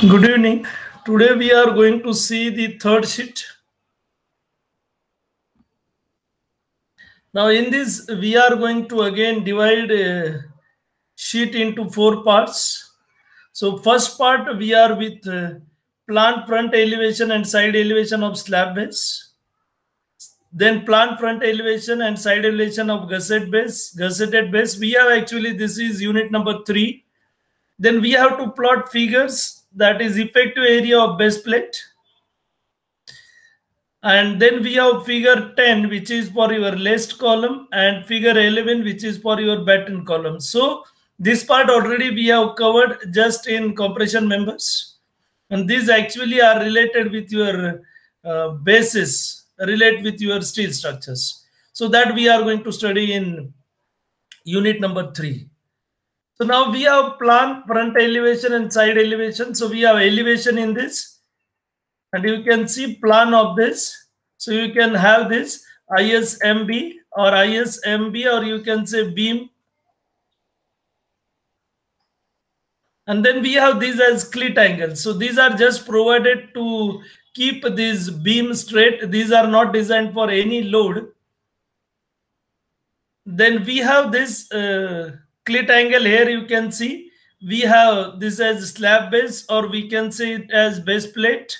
Good evening. Today we are going to see the third sheet. Now in this we are going to again divide a sheet into four parts. So first part we are with uh, plan front elevation and side elevation of slab base. Then plan front elevation and side elevation of gusset base, gusseted base. We have actually this is unit number three. Then we have to plot figures that is effective area of base plate. And then we have figure 10, which is for your laced column, and figure 11, which is for your batten column. So this part already we have covered just in compression members. And these actually are related with your uh, basis, relate with your steel structures. So that we are going to study in unit number three. So now we have plan front elevation and side elevation. So we have elevation in this and you can see plan of this. So you can have this ISMB or ISMB or you can say beam. And then we have these as cleat angles. So these are just provided to keep this beam straight. These are not designed for any load. Then we have this uh, cleat angle here you can see we have this as slab base or we can say it as base plate.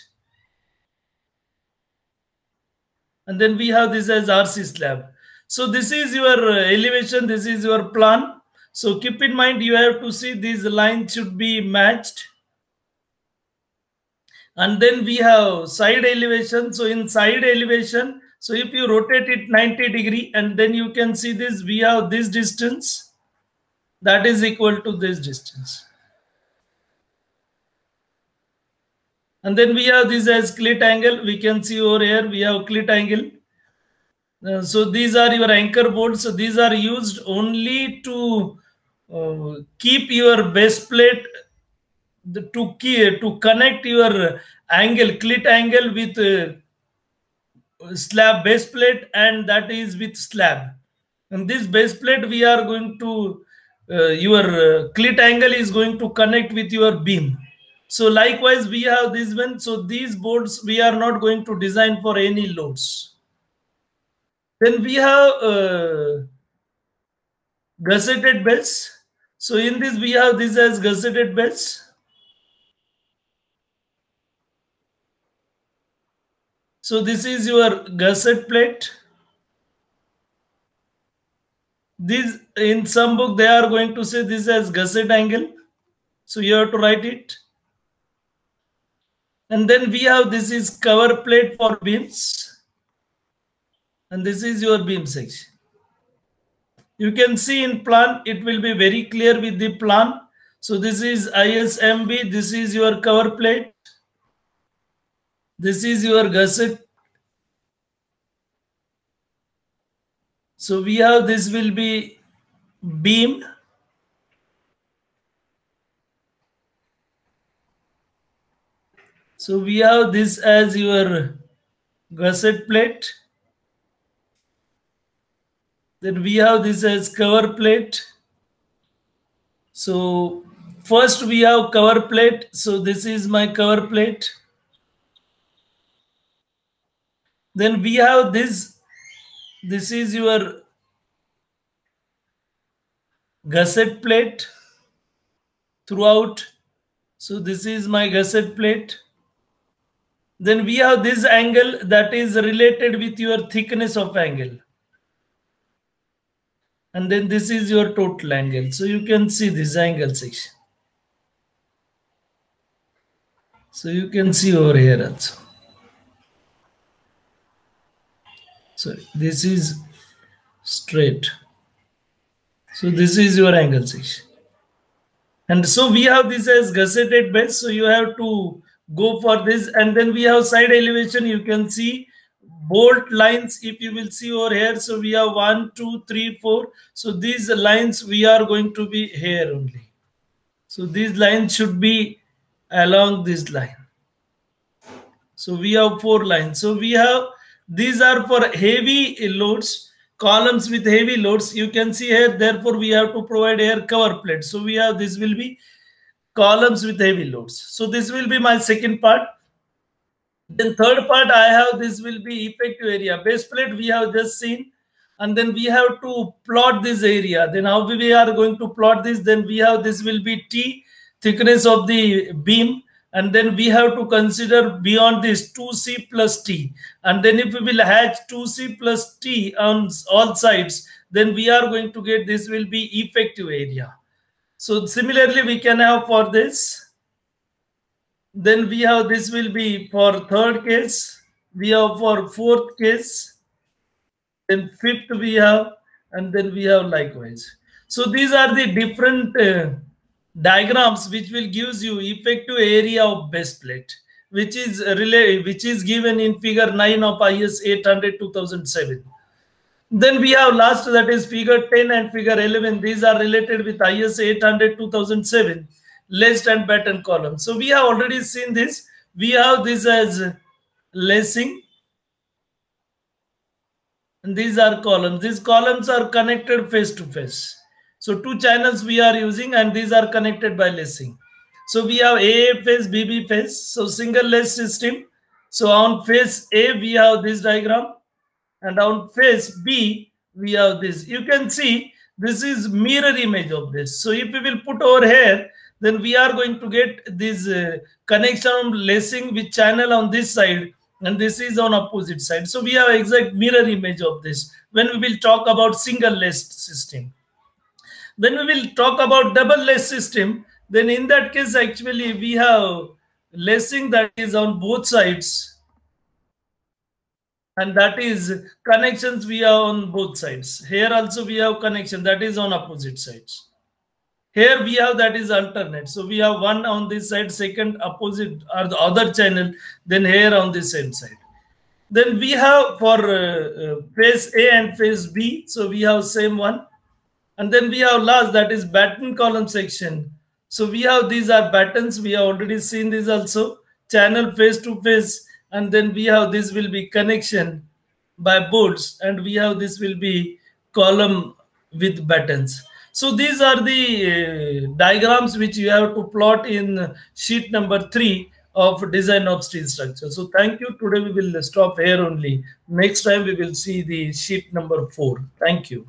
And then we have this as RC slab. So this is your uh, elevation this is your plan. So keep in mind you have to see these lines should be matched. And then we have side elevation. So in side elevation so if you rotate it 90 degree and then you can see this we have this distance that is equal to this distance. And then we have this as cleat angle. We can see over here, we have cleat angle. Uh, so these are your anchor bolts. So these are used only to uh, keep your base plate the, to key, to connect your angle, cleat angle with uh, slab base plate and that is with slab. And this base plate we are going to uh, your uh, cleat angle is going to connect with your beam. So likewise, we have this one. So these boards, we are not going to design for any loads. Then we have uh, gusseted belts So in this, we have this as gusseted belts So this is your gusset plate. This in some book they are going to say this as gusset angle. So you have to write it. And then we have this is cover plate for beams. And this is your beam section. You can see in plan, it will be very clear with the plan. So this is ISMB, this is your cover plate. This is your gusset So we have this will be beam. So we have this as your gusset plate. Then we have this as cover plate. So first we have cover plate. So this is my cover plate. Then we have this this is your gusset plate throughout. So this is my gusset plate. Then we have this angle that is related with your thickness of angle. And then this is your total angle. So you can see this angle section. So you can see over here also sorry this is straight. So this is your angle section. And so we have this as gusseted base. So you have to go for this. And then we have side elevation. You can see bolt lines if you will see over here. So we have one two three four. So these lines we are going to be here only. So these lines should be along this line. So we have four lines. So we have these are for heavy loads, columns with heavy loads. You can see here, therefore we have to provide air cover plate. So we have, this will be columns with heavy loads. So this will be my second part. Then third part I have this will be effective area. Base plate we have just seen and then we have to plot this area. Then how we are going to plot this? Then we have this will be T thickness of the beam and then we have to consider beyond this 2c plus t. And then if we will hatch 2c plus t on all sides then we are going to get this will be effective area. So similarly we can have for this. Then we have this will be for third case. We have for fourth case. Then fifth we have and then we have likewise. So these are the different uh, diagrams which will gives you effective area of base plate which is relay which is given in figure 9 of IS 800 2007 then we have last that is figure 10 and figure 11 these are related with IS 800 2007 laced and batten column. So we have already seen this. We have this as lacing. And these are columns. These columns are connected face to face so two channels we are using and these are connected by lacing. So we have AA phase, BB phase. So single lace system. So on phase A, we have this diagram. And on phase B, we have this. You can see this is mirror image of this. So if we will put over here, then we are going to get this uh, connection lacing with channel on this side and this is on opposite side. So we have exact mirror image of this when we will talk about single laced system when we will talk about double lace system, then in that case, actually, we have lacing that is on both sides. And that is connections we have on both sides. Here also we have connection that is on opposite sides. Here we have that is alternate. So we have one on this side, second opposite or the other channel, then here on the same side. Then we have for uh, uh, phase A and phase B. So we have same one and then we have last that is batten column section. So we have these are battens. We have already seen this also channel face to face. And then we have this will be connection by boards. And we have this will be column with battens. So these are the uh, diagrams which you have to plot in sheet number three of design of steel structure. So thank you. Today we will stop here only. Next time we will see the sheet number four. Thank you.